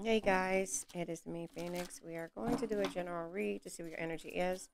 Hey guys, it is me, Phoenix. We are going to do a general read to see what your energy is.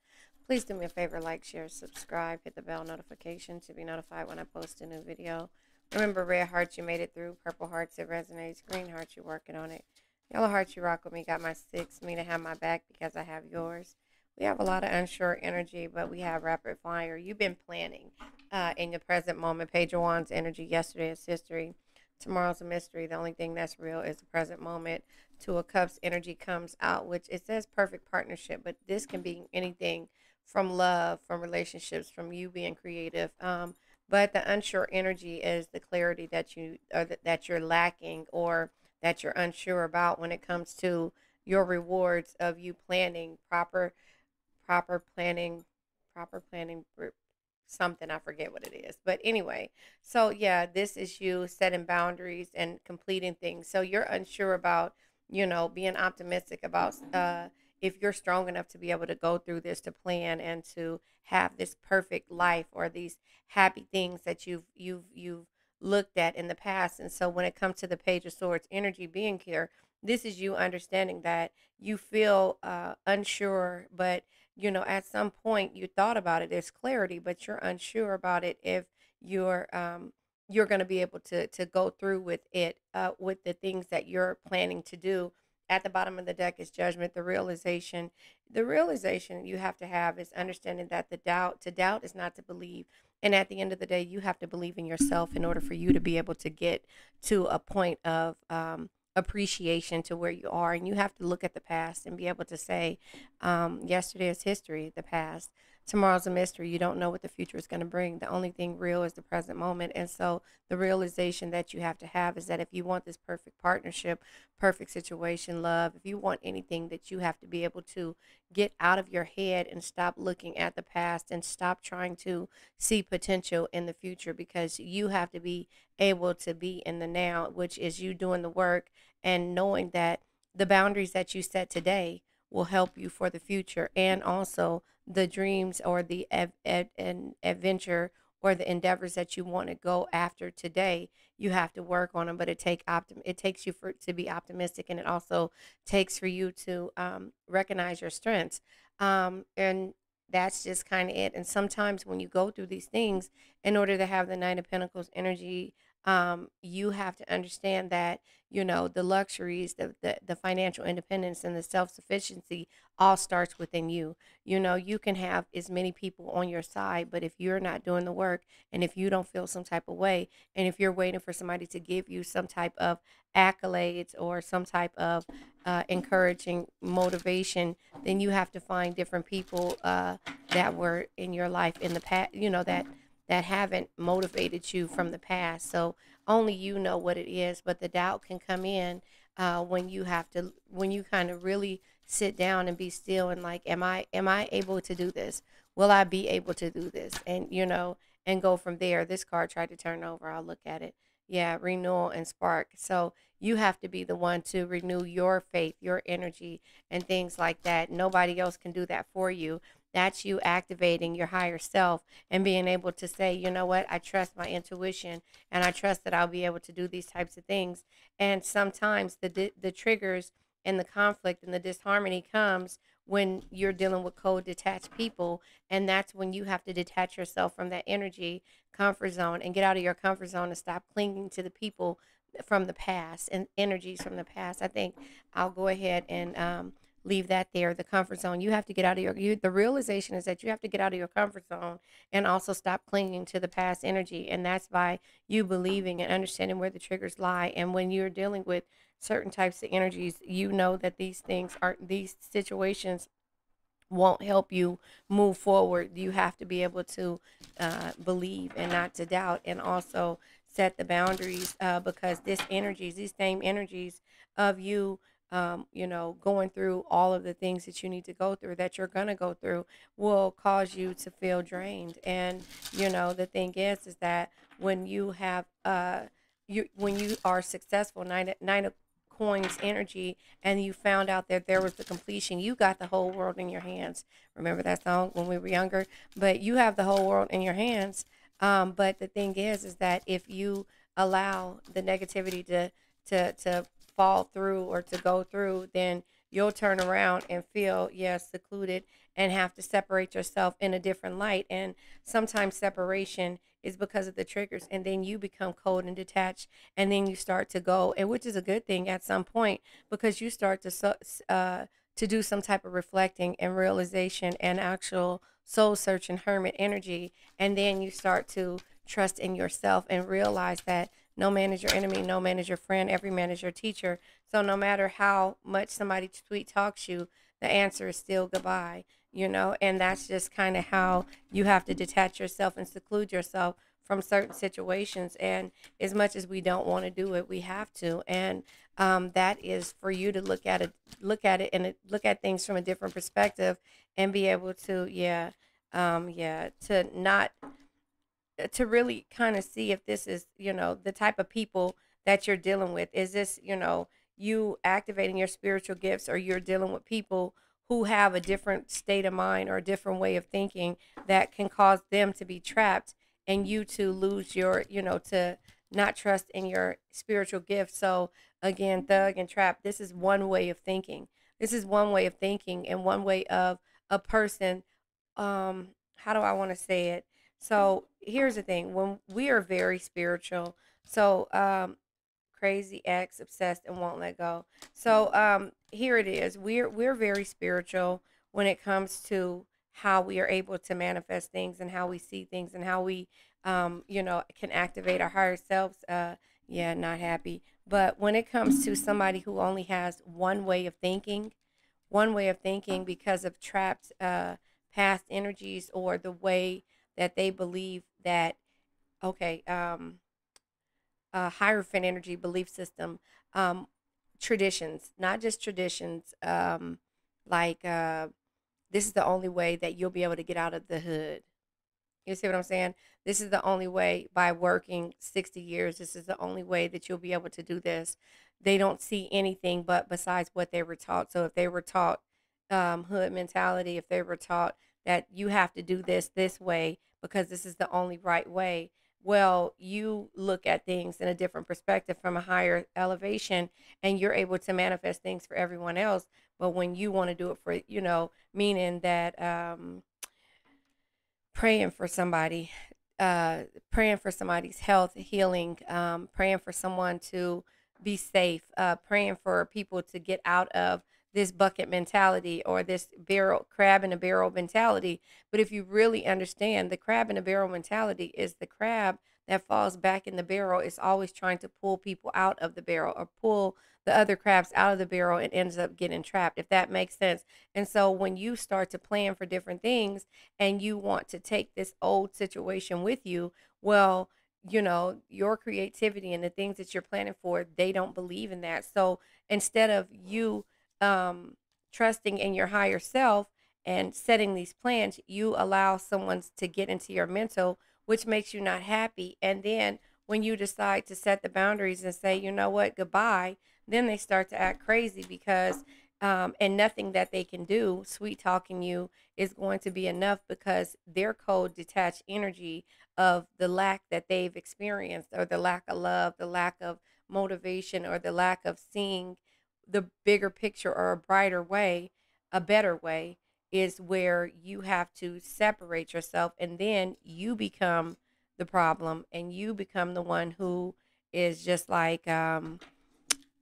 Please do me a favor, like, share, subscribe, hit the bell notification to be notified when I post a new video. Remember, red hearts, you made it through. Purple hearts, it resonates. Green hearts, you're working on it. Yellow hearts, you rock with me. Got my six, me to have my back because I have yours. We have a lot of unsure energy, but we have rapid fire. You've been planning uh, in the present moment. Page of Wands energy. Yesterday is history. Tomorrow's a mystery. The only thing that's real is the present moment. Two of Cups energy comes out, which it says perfect partnership, but this can be anything from love, from relationships, from you being creative. Um, but the unsure energy is the clarity that you or that you're lacking or that you're unsure about when it comes to your rewards of you planning proper proper planning proper planning something i forget what it is. But anyway so yeah this is you setting boundaries and completing things. So you're unsure about you know being optimistic about uh if you're strong enough to be able to go through this to plan and to have this perfect life or these happy things that you've you've you've looked at in the past. And so when it comes to the page of swords energy being here this is you understanding that you feel uh, unsure but you know at some point you thought about it there's clarity but you're unsure about it if you're um you're going to be able to to go through with it uh with the things that you're planning to do. At the bottom of the deck is judgment the realization. The realization you have to have is understanding that the doubt to doubt is not to believe and at the end of the day you have to believe in yourself in order for you to be able to get to a point of um, appreciation to where you are and you have to look at the past and be able to say um, yesterday is history the past tomorrow's a mystery. You don't know what the future is going to bring. The only thing real is the present moment. And so the realization that you have to have is that if you want this perfect partnership perfect situation love if you want anything that you have to be able to get out of your head and stop looking at the past and stop trying to see potential in the future because you have to be able to be in the now which is you doing the work and knowing that the boundaries that you set today will help you for the future and also the dreams or the ad- an adventure or the endeavors that you want to go after today you have to work on them but it take optim- it takes you for to be optimistic and it also takes for you to um, recognize your strengths. Um, and that's just kind of it. And sometimes when you go through these things in order to have the nine of pentacles energy um, you have to understand that you know the luxuries the, the, the financial independence and the self-sufficiency all starts within you. You know you can have as many people on your side but if you're not doing the work and if you don't feel some type of way and if you're waiting for somebody to give you some type of accolades or some type of uh, encouraging motivation then you have to find different people uh, that were in your life in the past you know that that haven't motivated you from the past. So only you know what it is, but the doubt can come in uh, when you have to, when you kind of really sit down and be still and like, am I, am I able to do this? Will I be able to do this? And you know, and go from there. This card tried to turn over. I'll look at it. Yeah, renewal and spark. So you have to be the one to renew your faith, your energy, and things like that. Nobody else can do that for you. That's you activating your higher self and being able to say, you know what, I trust my intuition and I trust that I'll be able to do these types of things. And sometimes the the triggers and the conflict and the disharmony comes when you're dealing with cold detached people and that's when you have to detach yourself from that energy comfort zone and get out of your comfort zone and stop clinging to the people from the past and energies from the past i think i'll go ahead and um, leave that there the comfort zone you have to get out of your you, the realization is that you have to get out of your comfort zone and also stop clinging to the past energy and that's by you believing and understanding where the triggers lie and when you're dealing with certain types of energies you know that these things are these situations won't help you move forward. You have to be able to uh, believe and not to doubt and also set the boundaries uh, because this energies these same energies of you um, you know, going through all of the things that you need to go through, that you're going to go through, will cause you to feel drained. And, you know, the thing is, is that when you have, uh, you, when you are successful, nine, nine of coins energy, and you found out that there was the completion, you got the whole world in your hands. Remember that song when we were younger? But you have the whole world in your hands. Um, but the thing is, is that if you allow the negativity to, to, to fall through or to go through, then you'll turn around and feel, yes, secluded and have to separate yourself in a different light. And sometimes separation is because of the triggers. And then you become cold and detached. And then you start to go, and which is a good thing at some point because you start to, uh, to do some type of reflecting and realization and actual soul search and hermit energy. And then you start to trust in yourself and realize that no man is your enemy, no man is your friend, every man is your teacher. So no matter how much somebody sweet talks you, the answer is still goodbye, you know, and that's just kind of how you have to detach yourself and seclude yourself from certain situations. And as much as we don't want to do it, we have to. And um, that is for you to look at it, look at it, and look at things from a different perspective, and be able to, yeah, um, yeah, to not to really kind of see if this is, you know, the type of people that you're dealing with. Is this, you know, you activating your spiritual gifts or you're dealing with people who have a different state of mind or a different way of thinking that can cause them to be trapped and you to lose your, you know, to not trust in your spiritual gifts. So again, thug and trap, this is one way of thinking. This is one way of thinking and one way of a person um how do I want to say it? So here's the thing: when we are very spiritual, so um, crazy ex, obsessed, and won't let go. So um, here it is: we're we're very spiritual when it comes to how we are able to manifest things and how we see things and how we um, you know can activate our higher selves. Uh, yeah, not happy. But when it comes to somebody who only has one way of thinking, one way of thinking because of trapped uh, past energies or the way that they believe that okay um uh hierophant energy belief system um traditions not just traditions um like uh this is the only way that you'll be able to get out of the hood. You see what i'm saying? This is the only way by working 60 years this is the only way that you'll be able to do this. They don't see anything but besides what they were taught. So if they were taught um, hood mentality if they were taught that you have to do this this way because this is the only right way. Well, you look at things in a different perspective from a higher elevation and you're able to manifest things for everyone else. But when you want to do it for, you know, meaning that um, praying for somebody, uh, praying for somebody's health, healing, um, praying for someone to be safe, uh, praying for people to get out of this bucket mentality or this barrel crab in a barrel mentality. But if you really understand the crab in a barrel mentality is the crab that falls back in the barrel is always trying to pull people out of the barrel or pull the other crabs out of the barrel and ends up getting trapped, if that makes sense. And so when you start to plan for different things and you want to take this old situation with you, well, you know, your creativity and the things that you're planning for, they don't believe in that. So instead of you um, trusting in your higher self and setting these plans, you allow someone to get into your mental, which makes you not happy. And then when you decide to set the boundaries and say, you know what, goodbye, then they start to act crazy because, um, and nothing that they can do, sweet talking you, is going to be enough because their cold, detached energy of the lack that they've experienced or the lack of love, the lack of motivation, or the lack of seeing the bigger picture or a brighter way, a better way, is where you have to separate yourself and then you become the problem and you become the one who is just like um,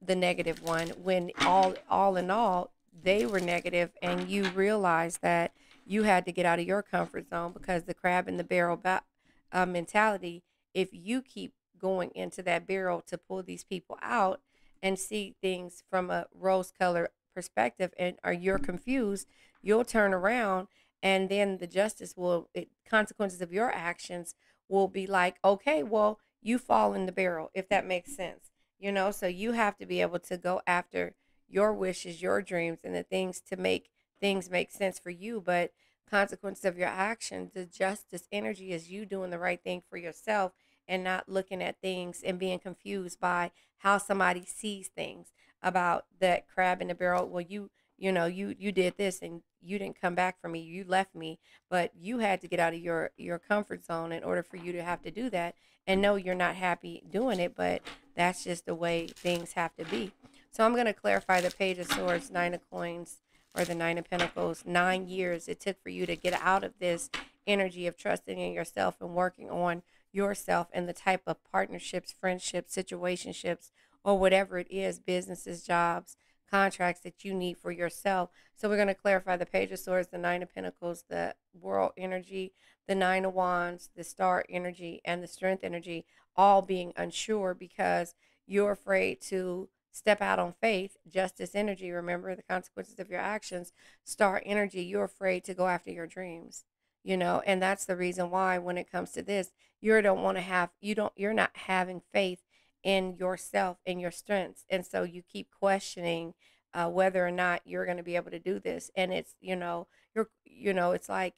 the negative one when all all in all they were negative and you realize that you had to get out of your comfort zone because the crab in the barrel ba- uh, mentality if you keep going into that barrel to pull these people out and see things from a rose color perspective and are you're confused, you'll turn around and then the justice will it, consequences of your actions will be like, okay, well, you fall in the barrel, if that makes sense. You know, so you have to be able to go after your wishes, your dreams, and the things to make things make sense for you. But consequences of your actions, the justice energy is you doing the right thing for yourself and not looking at things and being confused by how somebody sees things about that crab in the barrel. Well, you you know you you did this and you didn't come back for me. You left me, but you had to get out of your your comfort zone in order for you to have to do that. And no, you're not happy doing it, but that's just the way things have to be. So I'm going to clarify the Page of Swords, Nine of Coins, or the Nine of Pentacles. Nine years it took for you to get out of this energy of trusting in yourself and working on yourself and the type of partnerships, friendships, situationships, or whatever it is businesses, jobs, contracts that you need for yourself. So we're going to clarify the Page of Swords, the Nine of Pentacles, the World Energy, the Nine of Wands, the Star Energy, and the Strength Energy, all being unsure because you're afraid to step out on faith. Justice Energy, remember the consequences of your actions. Star Energy, you're afraid to go after your dreams. You know, and that's the reason why when it comes to this, you don't want to have you don't you're not having faith in yourself and your strengths. And so you keep questioning uh, whether or not you're going to be able to do this. And it's, you know, you're, you know, it's like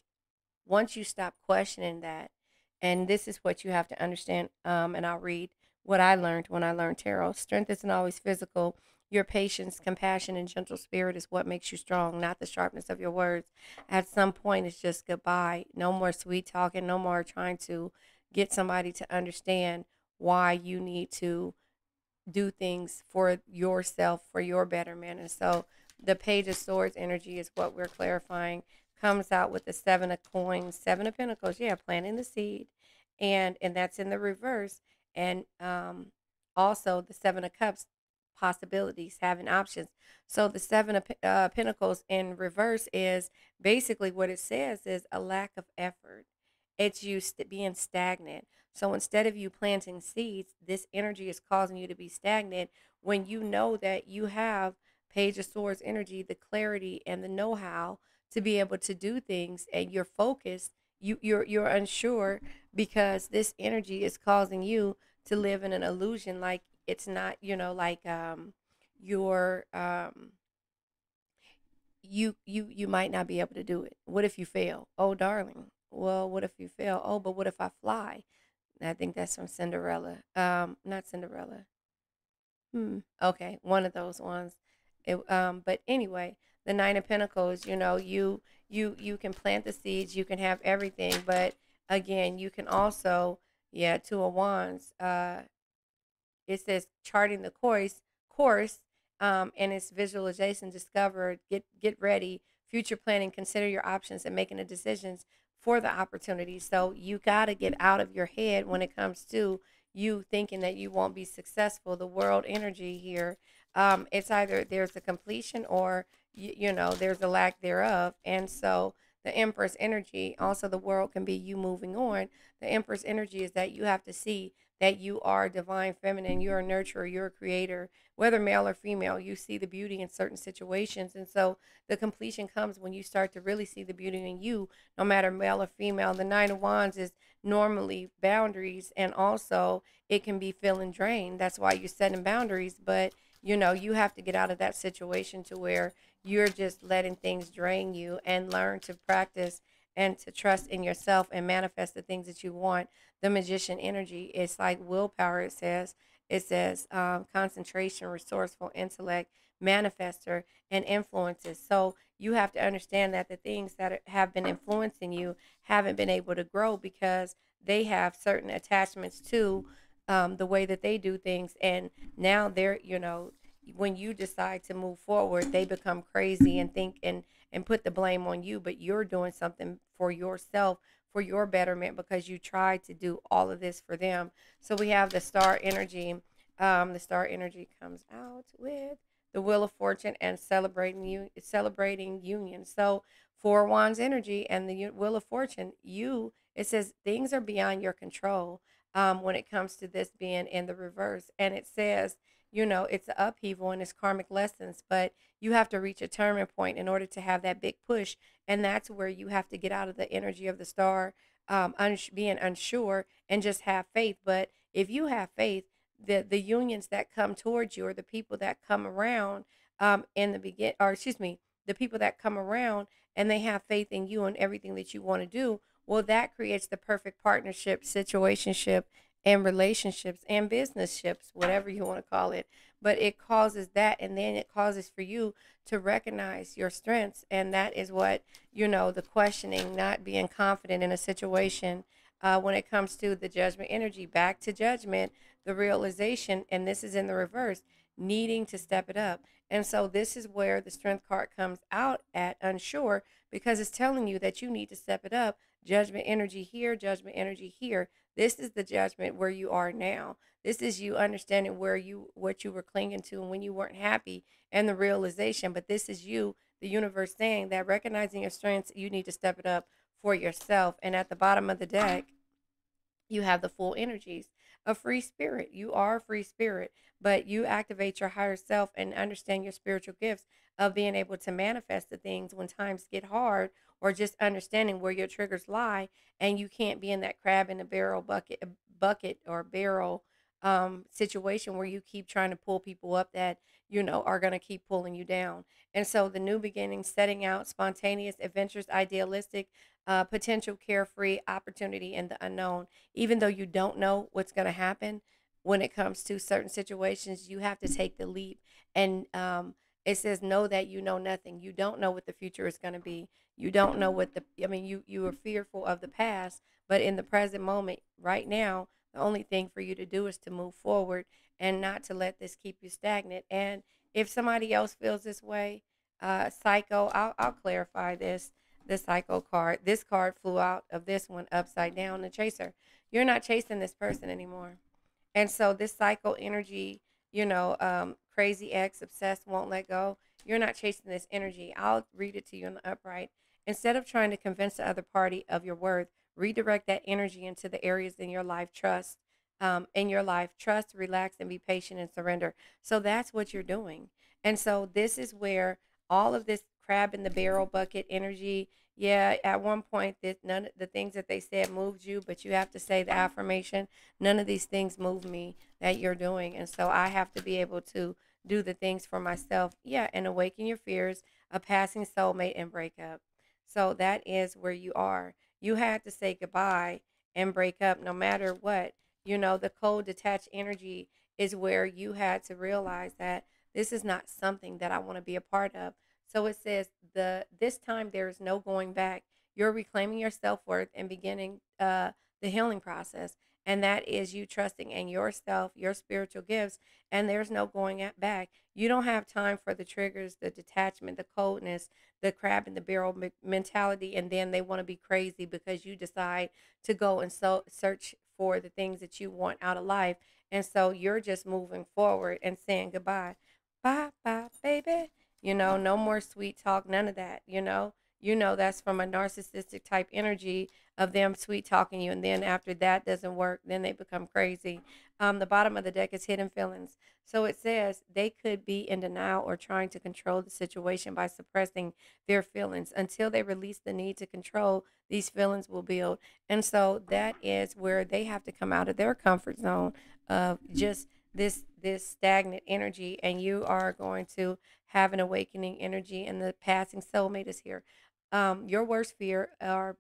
once you stop questioning that, and this is what you have to understand. Um, and I'll read what I learned when I learned tarot. Strength isn't always physical. Your patience, compassion, and gentle spirit is what makes you strong, not the sharpness of your words. At some point, it's just goodbye. No more sweet talking, no more trying to get somebody to understand why you need to do things for yourself for your betterment. And so the page of swords energy is what we're clarifying. Comes out with the seven of coins seven of pentacles yeah planting the seed. And and that's in the reverse. And um also the seven of cups possibilities having options. So the seven of uh, pentacles in reverse is basically what it says is a lack of effort it's you st- being stagnant so instead of you planting seeds, this energy is causing you to be stagnant when you know that you have Page of Swords energy, the clarity and the know-how to be able to do things and you're focused, you you're you're unsure because this energy is causing you to live in an illusion like it's not, you know, like um your um you you you might not be able to do it. What if you fail? Oh darling. Well, what if you fail? Oh, but what if I fly? I think that's from Cinderella. Um, not Cinderella. Hmm. Okay, one of those ones. It, um, but anyway, the Nine of Pentacles. You know, you you you can plant the seeds. You can have everything, but again, you can also yeah, Two of Wands. Uh, it says charting the course course. Um, and it's visualization. Discover. Get get ready. Future planning. Consider your options and making the decisions for the opportunity. So you got to get out of your head when it comes to you thinking that you won't be successful. The world energy here, um, it's either there's a completion or you, you know there's a lack thereof, and so the Empress energy, also the world can be you moving on. The Empress energy is that you have to see that you are divine feminine, you're a nurturer, you're a creator, whether male or female, you see the beauty in certain situations. And so the completion comes when you start to really see the beauty in you, no matter male or female. The Nine of Wands is normally boundaries, and also it can be feeling drained. That's why you're setting boundaries. But, you know, you have to get out of that situation to where you're just letting things drain you and learn to practice and to trust in yourself and manifest the things that you want. The magician energy is like willpower, it says. It says um, concentration, resourceful intellect, manifester, and influences. So you have to understand that the things that have been influencing you haven't been able to grow because they have certain attachments to um, the way that they do things. And now they're, you know, when you decide to move forward, they become crazy and think and and put the blame on you, but you're doing something for yourself for your betterment because you tried to do all of this for them. So we have the star energy. Um, the star energy comes out with the wheel of fortune and celebrating you celebrating union. So four wands energy and the wheel of fortune, you it says things are beyond your control um, when it comes to this being in the reverse, and it says you know it's an upheaval and it's karmic lessons, but you have to reach a turning point in order to have that big push and that's where you have to get out of the energy of the star um, uns- being unsure and just have faith. But if you have faith the the unions that come towards you or the people that come around um, in the begin or excuse me the people that come around and they have faith in you and everything that you want to do well that creates the perfect partnership situationship and relationships and business ships whatever you want to call it but it causes that and then it causes for you to recognize your strengths and that is what you know the questioning not being confident in a situation uh, when it comes to the judgment energy back to judgment the realization and this is in the reverse needing to step it up. And so this is where the strength card comes out at unsure because it's telling you that you need to step it up. Judgment energy here, judgment energy here. This is the judgment where you are now. This is you understanding where you what you were clinging to and when you weren't happy and the realization. But this is you, the universe saying that recognizing your strengths, you need to step it up for yourself. And at the bottom of the deck, you have the Fool energies a free spirit. You are a free spirit, but you activate your higher self and understand your spiritual gifts of being able to manifest the things when times get hard or just understanding where your triggers lie and you can't be in that crab in a barrel bucket bucket or barrel um, situation where you keep trying to pull people up that you know are going to keep pulling you down and so the new beginning setting out spontaneous adventures idealistic uh, potential carefree opportunity in the unknown. Even though you don't know what's going to happen when it comes to certain situations, you have to take the leap. And um, it says, know that you know nothing. You don't know what the future is going to be. You don't know what the, I mean, you, you are fearful of the past, but in the present moment, right now, the only thing for you to do is to move forward and not to let this keep you stagnant. And if somebody else feels this way, uh, psycho, I'll, I'll clarify this the psycho card. This card flew out of this one upside down, the chaser. You're not chasing this person anymore. And so this psycho energy, you know, um, crazy ex, obsessed, won't let go. You're not chasing this energy. I'll read it to you in the upright. Instead of trying to convince the other party of your worth, redirect that energy into the areas in your life trust. Um, in your life, trust, relax, and be patient and surrender. So that's what you're doing. And so this is where all of this crab in the barrel bucket energy. Yeah, at one point, that none of the things that they said moved you, but you have to say the affirmation. None of these things move me that you're doing, and so I have to be able to do the things for myself. Yeah, and awaken your fears, a passing soulmate, and breakup. So that is where you are. You had to say goodbye and break up, no matter what. You know, the cold, detached energy is where you had to realize that this is not something that I want to be a part of. So it says the this time there is no going back. You're reclaiming your self worth and beginning uh, the healing process, and that is you trusting in yourself, your spiritual gifts, and there's no going at back. You don't have time for the triggers, the detachment, the coldness, the crab in the barrel mentality, and then they want to be crazy because you decide to go and so search for the things that you want out of life, and so you're just moving forward and saying goodbye, bye bye, baby. You know, no more sweet talk, none of that. You know, you know that's from a narcissistic type energy of them sweet talking you, and then after that doesn't work, then they become crazy. Um, the bottom of the deck is hidden feelings. So it says they could be in denial or trying to control the situation by suppressing their feelings until they release the need to control. These feelings will build, and so that is where they have to come out of their comfort zone of just this this stagnant energy and you are going to have an awakening energy and the passing soulmate is here um, your worst fear are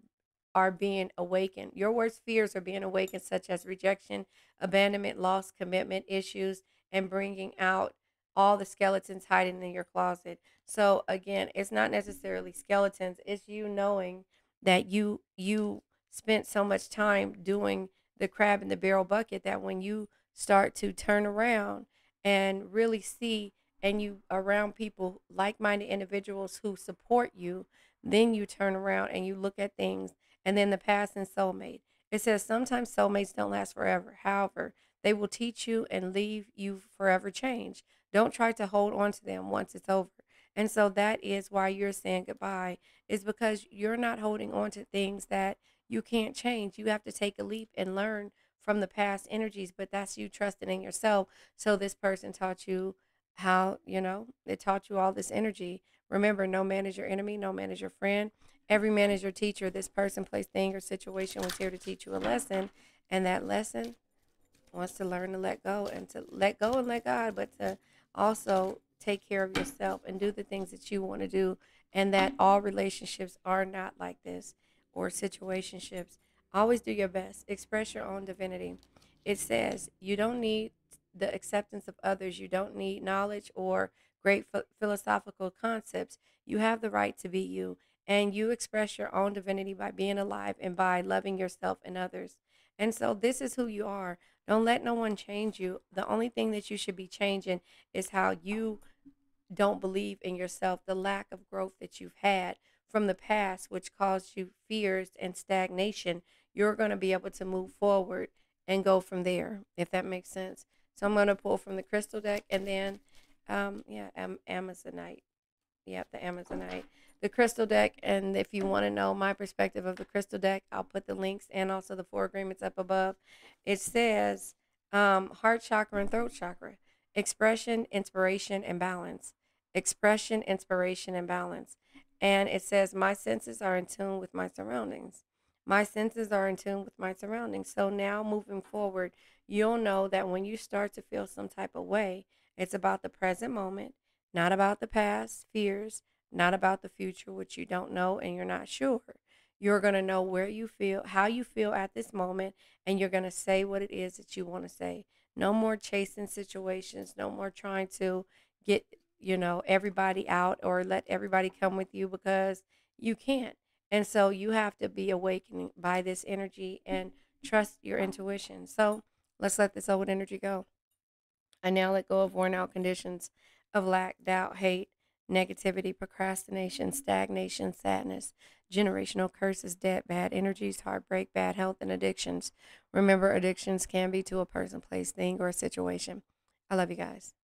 are being awakened. Your worst fears are being awakened such as rejection abandonment loss commitment issues and bringing out all the skeletons hiding in your closet. So again it's not necessarily skeletons it's you knowing that you you spent so much time doing the crab in the barrel bucket that when you start to turn around and really see and you around people like-minded individuals who support you then you turn around and you look at things and then the past and soulmate it says sometimes soulmates don't last forever however they will teach you and leave you forever changed don't try to hold on to them once it's over and so that is why you're saying goodbye is because you're not holding on to things that you can't change you have to take a leap and learn from the past energies, but that's you trusting in yourself. So this person taught you how, you know, they taught you all this energy. Remember, no man is your enemy, no man is your friend. Every man is your teacher. This person, place, thing, or situation was here to teach you a lesson. And that lesson wants to learn to let go and to let go and let God, but to also take care of yourself and do the things that you want to do. And that all relationships are not like this or situationships. Always do your best. Express your own divinity. It says you don't need the acceptance of others. You don't need knowledge or great philosophical concepts. You have the right to be you. And you express your own divinity by being alive and by loving yourself and others. And so this is who you are. Don't let no one change you. The only thing that you should be changing is how you don't believe in yourself, the lack of growth that you've had from the past, which caused you fears and stagnation. You're going to be able to move forward and go from there, if that makes sense. So I'm going to pull from the crystal deck and then, um, yeah, Am- Amazonite. Yeah, the Amazonite. The crystal deck. And if you want to know my perspective of the crystal deck, I'll put the links and also the four agreements up above. It says um, heart chakra and throat chakra, expression, inspiration, and balance. Expression, inspiration, and balance. And it says, My senses are in tune with my surroundings. My senses are in tune with my surroundings. So now moving forward, you'll know that when you start to feel some type of way, it's about the present moment, not about the past fears, not about the future, which you don't know and you're not sure. You're going to know where you feel, how you feel at this moment, and you're going to say what it is that you want to say. No more chasing situations, no more trying to get, you know, everybody out or let everybody come with you because you can't. And so you have to be awakening by this energy and trust your intuition. So let's let this old energy go. I now let go of worn out conditions of lack, doubt, hate, negativity, procrastination, stagnation, sadness, generational curses, debt, bad energies, heartbreak, bad health, and addictions. Remember, addictions can be to a person, place, thing, or a situation. I love you guys.